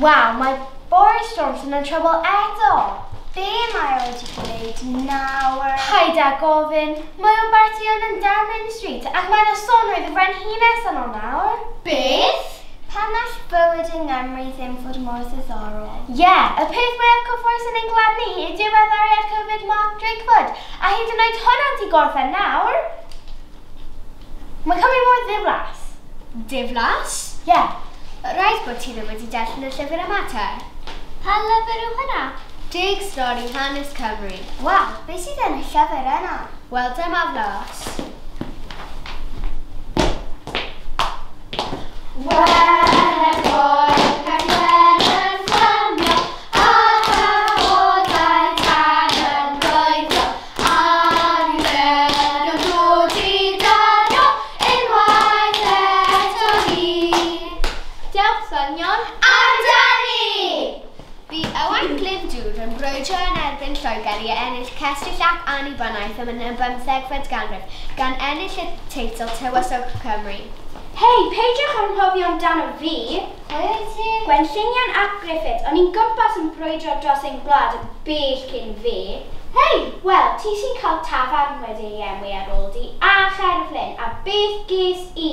Waw, mae Boris Johnson yn trefol eto. Be mae o wedi gwneud nawr? Paid â gofyn. Mae o'n barti yn yn down Street ac mae'n y asonwydd y frenhines yn o nawr. Beth? Pan all bywyd yng Nghymru ddim fod mor ddiddorol. Ie, yeah, y peth mwyaf cyffroes yn ein gwlad ni yw diweddariad Covid Mark Drakeford, a hyd yn oed hwnna di gorffen nawr. Mae cymryd mor ddiflas. Diflas? Ie, yeah, Rhaid bod ti ddim wedi darllen y llyfr yma te. Pa lyfr yw hwnna? Dig Stori Hanes Cymru. Waw, beth sydd yn y llyfr yna? Wel, dyma flos. Waw! dynion amdani! Bu Owen Glyn Dŵr yn brwydro yn erbyn Lloegr i ennill cestyll ac annibynaeth ym yn y 15 ganrif gan ennill y teitl Tywysog Cymru. Hei, peidiwch yn anghofio amdano fi! Oedd ti? Gwenllunian ac Griffith, o'n i'n gwmpas yn brwydro dros ein gwlad yn bell cyn fi. Hei, wel, ti sy'n cael tafarn wedi ei enwi ar ôl di a cherflin, a beth ges i?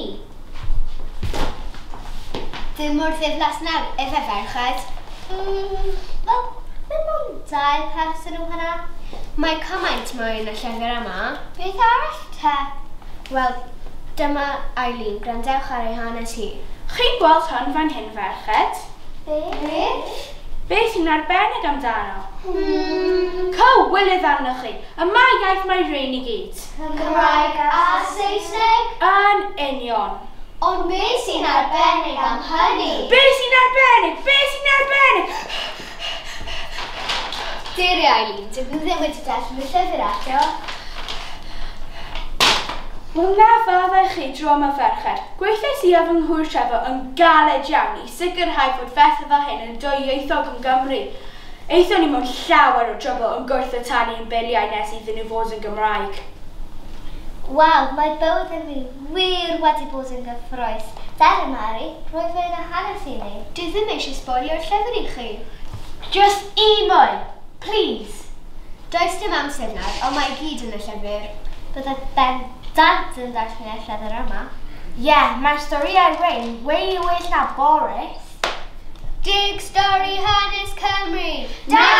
Fy mor ddiflas nawr, efe ferched. Mm, wel, ddim ond dau person yw hynna. Mae cymaint mwy yn y llyfr yma. Beth arall te? Wel, dyma Eileen, grandewch ar ei hanes hi. Chi'n gweld hwn fan hyn ferched? Beth? Beth? Beth sy'n arbennig amdano? Hmm. Cywilydd arnoch chi. Yma iaith mae'r rhain i gyd. Cymraeg Ond beth sy'n arbennig am hynny? Beth sy'n arbennig? Beth sy'n arbennig? Dere Eileen, dydw i ddim wedi darllen y llyfr eto. Wel na faddau chi dro am y ferched. Gweithais i a fy nghwyr trefo yn galed iawn i sicrhau fod fethau fel hyn yn dwy ieithog yn Gymru. Eithon ni mewn llawer o drobl yn gwrth y talu yn biliau nes iddyn nhw fod yn Gymraeg. Wel, mae bywyd yn fi wir wedi bod yn gyffroes. Dere Mari, roedd fe'n y hanes i ni. Dwi ddim eisiau sbolio'r llyfr i chi. Just un mwy, please. Does dim amser nawr, ond mae gyd yn y llyfr. Byddai ben dant yn darllen y llyfr yma. Ie, yeah, mae'r stori ar Wyn wei well na Boris. Dig Stori Hanes Cymru! Da!